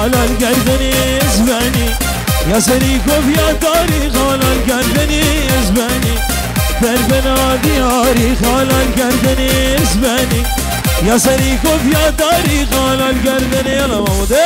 خال القردني اسباني يا سريكوف يا داري خال القردني اسباني بربنا دياري خال القردني اسباني يا سريكوف يا داري خال القردني يلا محمود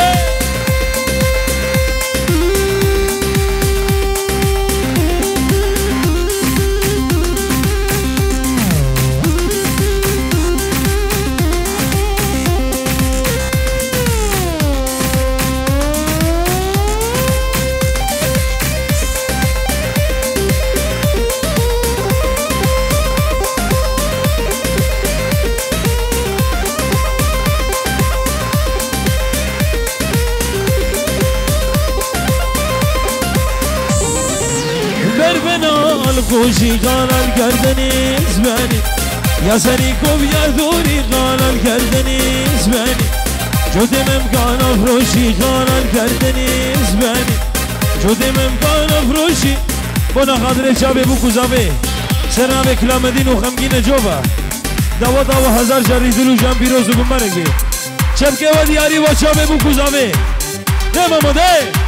قالال کردنیز منی. یا سری کب یا دوری قالال کردنیز منی. جودم امکان افروشی قالال کردنیز منی. جودم امکان افروشی. بنا خاطر چابه بو کزابه سرام کلام دین و خمگین جوبا دو دوا هزار جریزلو جان بیروزو بمرگی چپکه و دیاری و چابه بو کزابه ده مامده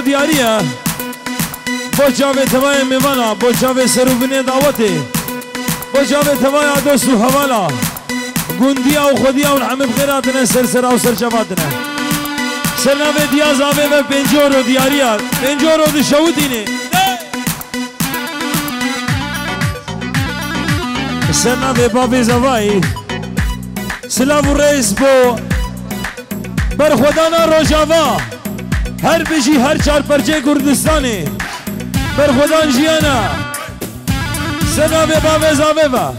و دیاریه با جاوه توای میوانا با جاوه سروبین دعوتی با جاوه توای عدوست و حوالا گوندی او خودی او همه بخیراتنه سر سر او سر جواتنه سر نوه دیاز آوه و پنجو رو دیاریه پنجو رو دشو دینه سر نوه بابی زوایی سلاو و بو بر خدا روشاوا هر بجی هر چار پرچه کردستانی بر خدا جیانا سنا به باب زاوه با.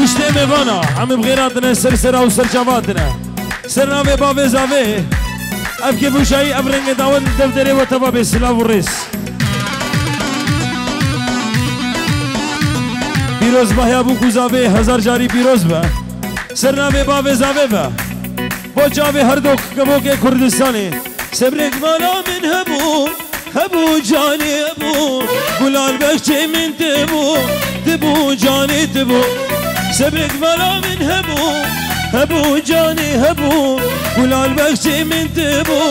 دشته میوانا همه بغیراتنا سر سر و سر جواتنا سرنا به باب زاوه اب که بوشایی اب رنگ داون دفتره و تباب سلام و رئیس پیروز با بو کوزاوه هزار جاری پیروز با سرنامه با زاوه با با جاوه هر دو کبو که کردستانی سبرک مالا من هبو هبو جانی هبو گلال بخچه من تبو تبو جانی تبو سبرک مالا من هبو هبو جانی هبو گلال بخچه من تبو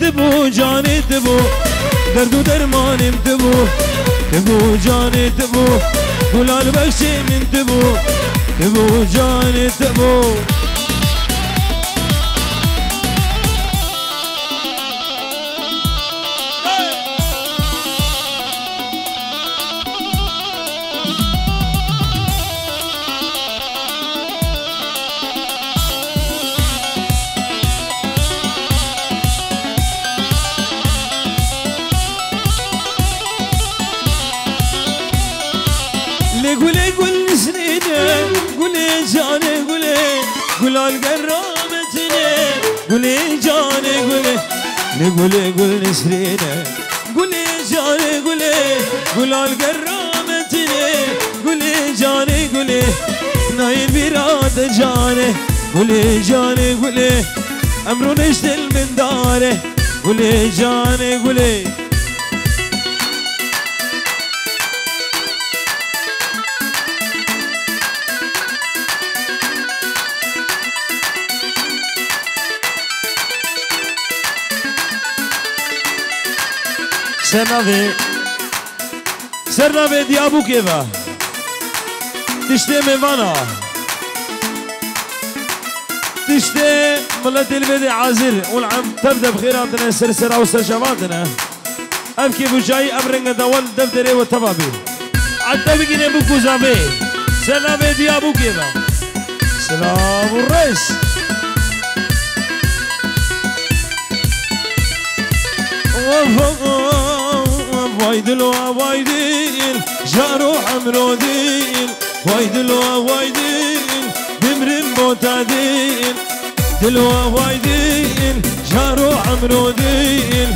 تبو جانی تبو درد و درمانم تبو تبو جانی تبو گلال بخشی من تبو بو جان تو قول القرابتني قولي جاني قولي قولي قول سنينه قولي جاني قولي قول القرابتني قولي جاني قولي ناين براد جاني قولي جاني قولي امرو نشتل من داره قولي جاني قولي سرناوه سرناوه دیابو کیوا تشته میوانا تشته ملت البيت عازر والعم تبدا بخيراتنا سرسرة وسر شباتنا ام كي بوجاي ابرنگ دول دفتره و تبابي عدى بگیره بو کوزاوه سلام دیا بو کیبا سلام الرئيس وايدل وايدل جارو عمرو ديل وايدل وايدل بمرن بوتا ديل دلوا وايدل جارو عمرو ديل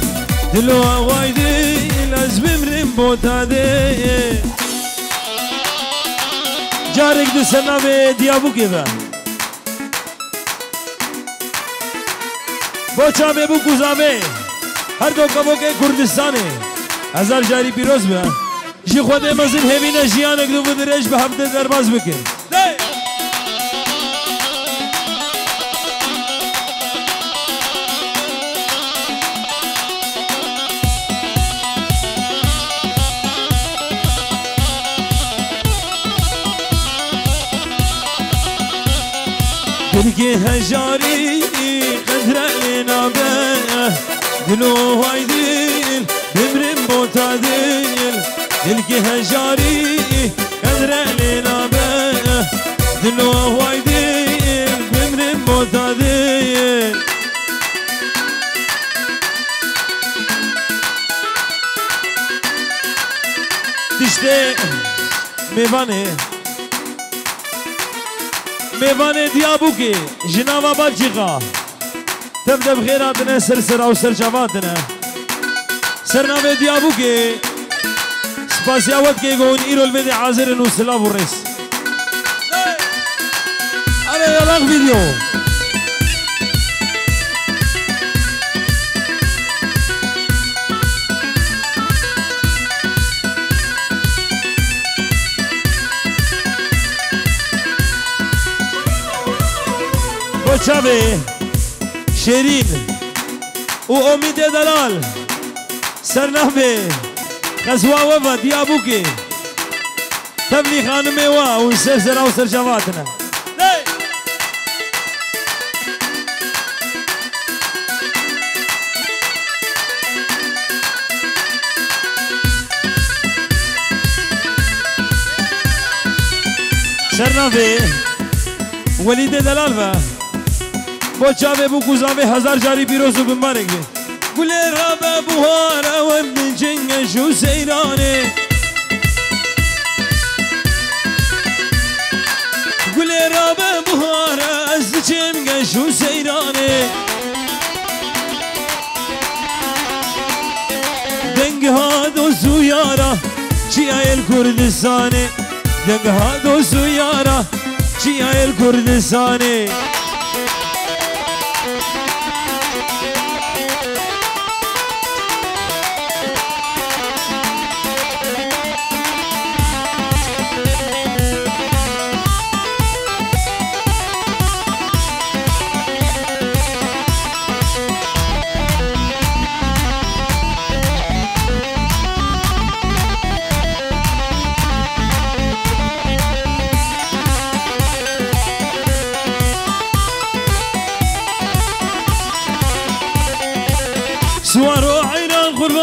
دلوا وايدل از بمرن بوتا ديل جارك دو سنامه دیابو که بوچا به بو کوزامه. هر دو کبو که کردستانه. هزار جاری پیروز به جی خود مزن همینه جیانک دو بدرش به هفته درباز بکن. دلقي هجاري قدر نابه. دلو هايدين ديل دلقي هجاري قدر نابه دلو هايدين بمرن بوتا ديل تشتي میوانه میوان دیابوکی جناوا بلجیقا تبدأ بخيراتنا سر سر سرنامه دیابو که سپاسیاوت که گون ایرول بده حاضر نو سلا برس اره یلاق ویدیو بچه شیرین و امید دلال. سرنحبه غزوة وفا يا أبوكي تبني خانم إيوا ونسرسر أو سرجواتنا سرنحبه ولید دلال و با چاوه بو کزاوه هزار جاری پیروز و بمبارگه گل رابه بوهاره و ابن جنگش و سیرانه گل رابه بوهاره از چمگش و سیرانه دنگ ها دو سویارا چی آیل کردستانه دنگ ها دو سویارا چی آیل کردستانه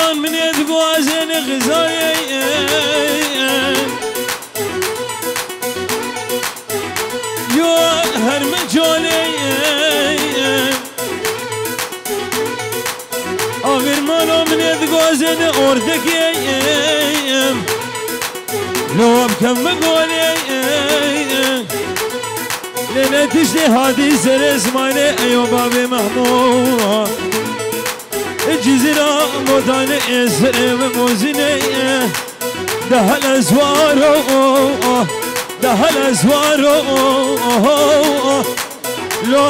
قربان من يد قوازين غزاي يو هرم جولي. آخر مالو من يد قوازين اوردك لو بكم بقولي ليلة تشتي هادي سر اسماعيل ايو بابي محمود. جزيرة مدن اسرم موزني ده الازوار ده الازوار لا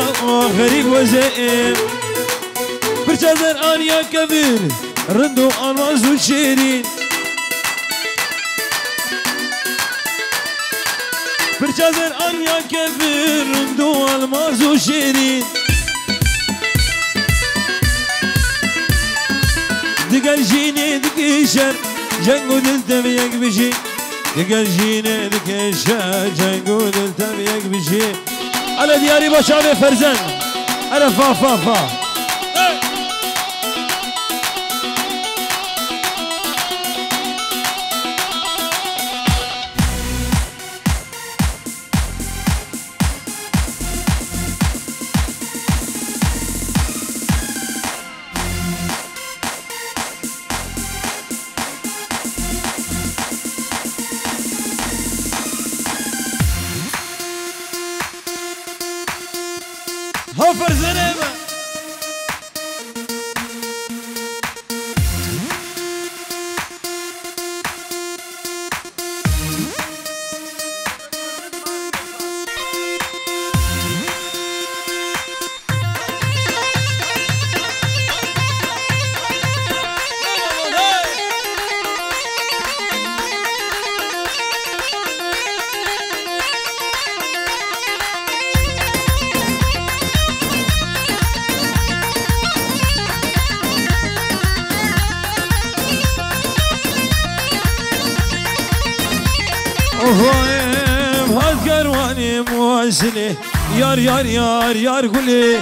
غريب وزئم برجازر آنيا كبير رندو آنواز وشيرين برجازر آنيا كبير رندو آنواز وشيرين دقل جيني دقيشر جنگو دلت بيك بشي دقل جيني دقيشر جنگو دلت بيك بشي على دياري بشابي فرزن على فا فا فا فرزنه وفایم گروانی موزلی یار یار یار یار گلی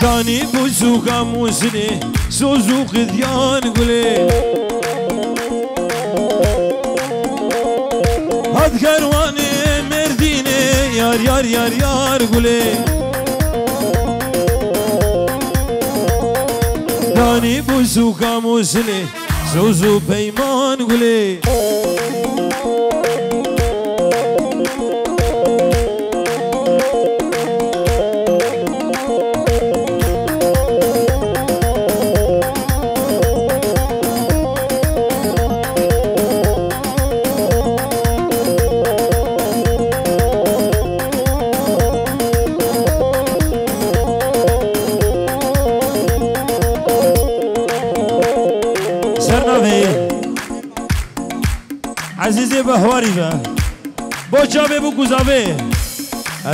دانی بزوگا موزلی سوزو قدیان گلی هات گروانی مردینه یار یار یار یار گلی دانی بزوگا موزلی زوزو پیمان گلی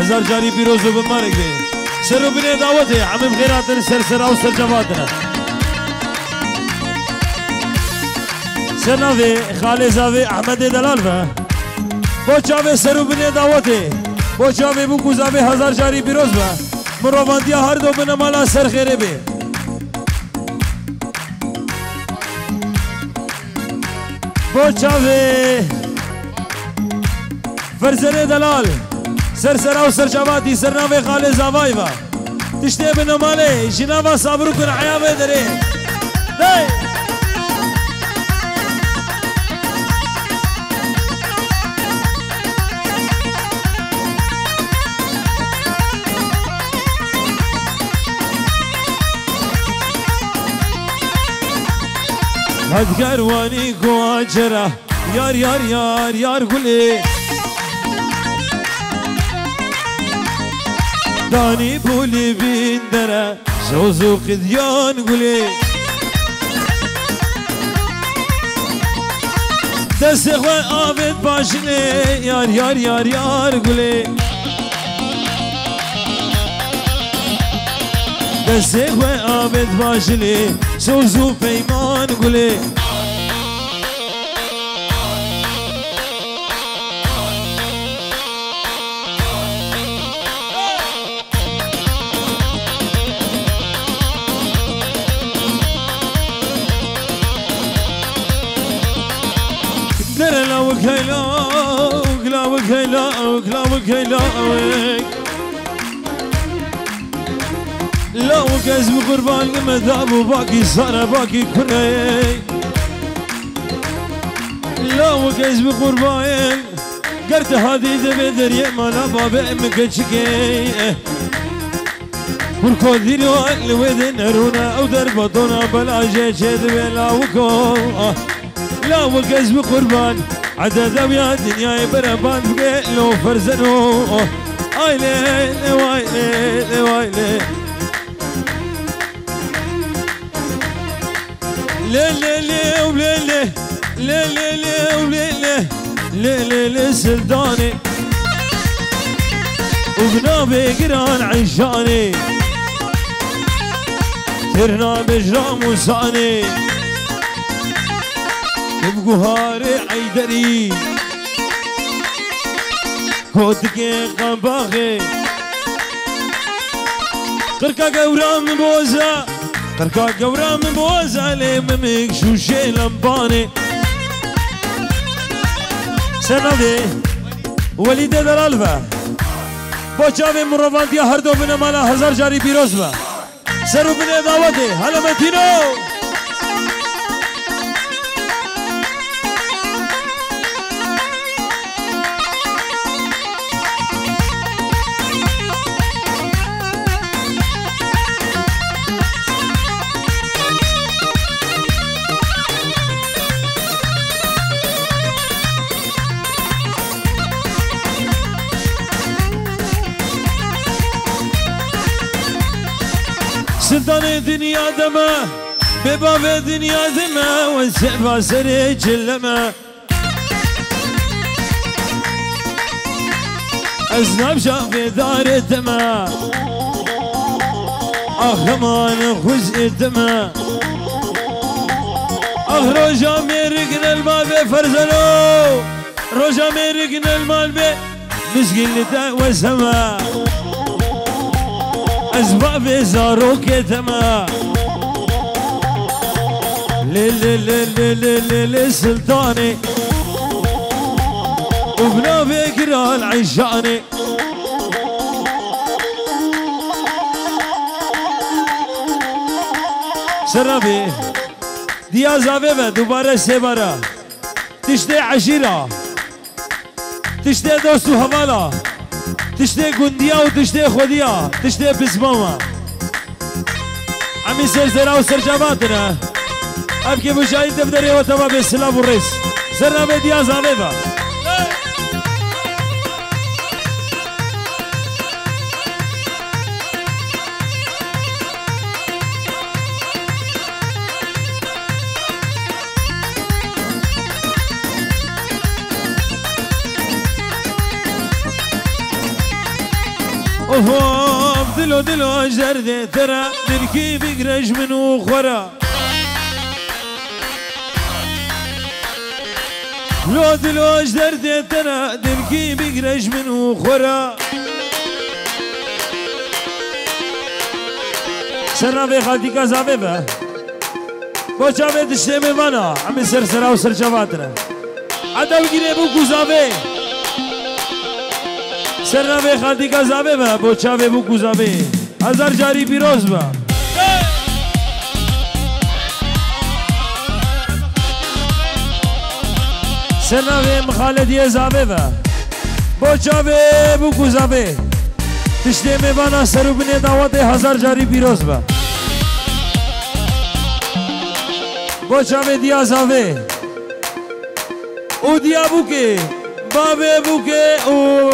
هزار جاری پیروز و بمارک ده سر و بینه دعوته همه بخیراتن سر سر أو سر جواتن سر نوه خاله زاوه احمد دلال به. با چاوه سر و بینه دعوته. با چاوه بو گزاوه هزار جاری پیروز به. مروانتیا هر دو بنمالا سر خیره به بوچاوي فرزنه دلال. سر سر أو سر جوادي سر ناوي خالي زاوايفا تشتي بنمالي جنابا صابرو كن عيابه دري داي هد کروانی گواجرا یار یار یار یار گلی دانی بولی بیندره زوزو قدیان گلی. دست خواه آبت باشنه یار یار یار یار گلی. دست خواه آبت باشنه سوزو پیمان گلی. لاوک لاوک لاوک لاوک از قربان مذاب و باقی سر باقی کنه لاوک از قربان قرت هذه ذبي دري مالا بابا أمك چكي وركو ديرو الودن رونا أو دربطونا بلا جيشة بلا وكو لا وقز بقربان عدد يا دنيا بربان. بقى لو فرزنو. اي ليل واي ليل واي ليل ليل ليل وليل ليل ليل وليل ليل ليل سلطاني. وبنابي قران عشاني. ترنا بجرام وصاني بقهاري عيدري هودكي قباغي قركا قورام بوزا قركا قورام بوزا لي ممك شوشي لمباني سنادي ولید دلال و. با چاوی مروانتی هر دو بنا مالا هزار جاری پیروز و. سرو بنا دعوته دنيا دما بباب دنيا دما والسعبا سري جلما أزناب شافي دار دما أخمان خز دما أخ رجا ميرقنا المال بفرزلو رجا ميرقنا المال بي مسكين وسما أسباب زاروك تما للسلطاني وبنا فكرة العشاني سرابي دیا زاوه دوباره سه بارا تشته عشیرا. تشته دوست و حوالا. دشته گندیا و دشته خودیا تشتێ بزمەوە ئەمی سەرزەرا و سەرجاباتنە ئەمکە بژایی دفتری و بێ سلا و ڕێز دیا دیازانێ با. اوه دلو دلو جرده ترى نركي بقرش من وخورا لو دلو جرده ترى نركي بقرش من وخورا سرنا به خالتي كازابه به با چاوه دشته میوانا همه سر سرا و سر چواتره عدل گیره بو گوزاوه شرنا به خالدی که زابه با با چاوه بو کوزابه هزار جاری پیروز با شرنا به مخالدی زابه با با چاوه بو کوزابه تشتی میبانا سرو بینه دوات هزار جاری پیروز با با چاوه دیا زابه او دیا بو که بابه بو که او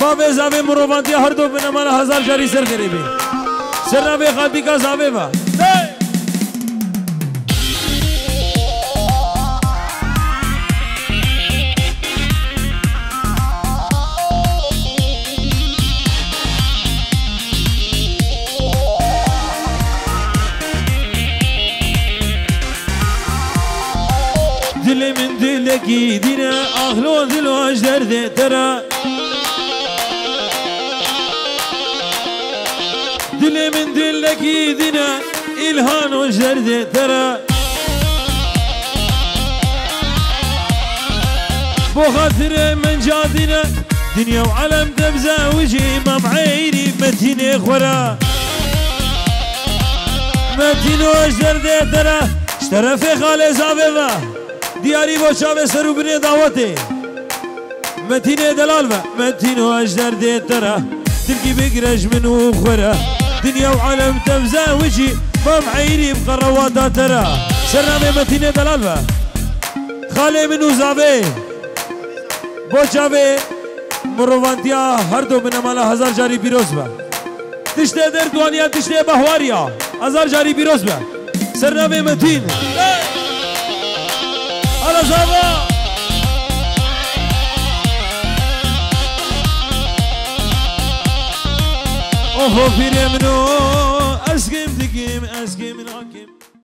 باب زاوی مروانتی هر دو بنا مالا هزار جاری سر قریبی سر نبی خاتی کا زاوی با دل من دلکی دینه آخلو دلو اجدر ده ترى من دلك يدنا إلهان وجرد ترى. بو خاطر من جادنا دنيا وعلم تبزا وجي مام عيني متين خورا. متين وجرد ترى. اشترى في خالي زابيبا دياري بو شابه سرو بني دعوتي. متين دلال متين وجرد ترى. تلقي بقرش من وخورا دنيا وعالم تفزا وجي ما معيني بقرواتا ترى. سرنامي متينة دلالبا خالي منو زابي بوچاوي مروانتيا هر دو من مالا هزار جاري بيروز با تشته در دوانيا تشته بهواريا هزار جاري بيروز با سرنامي متين على زابا اوه پیرمنو اسکیم دیگیم اسکیم ناکیم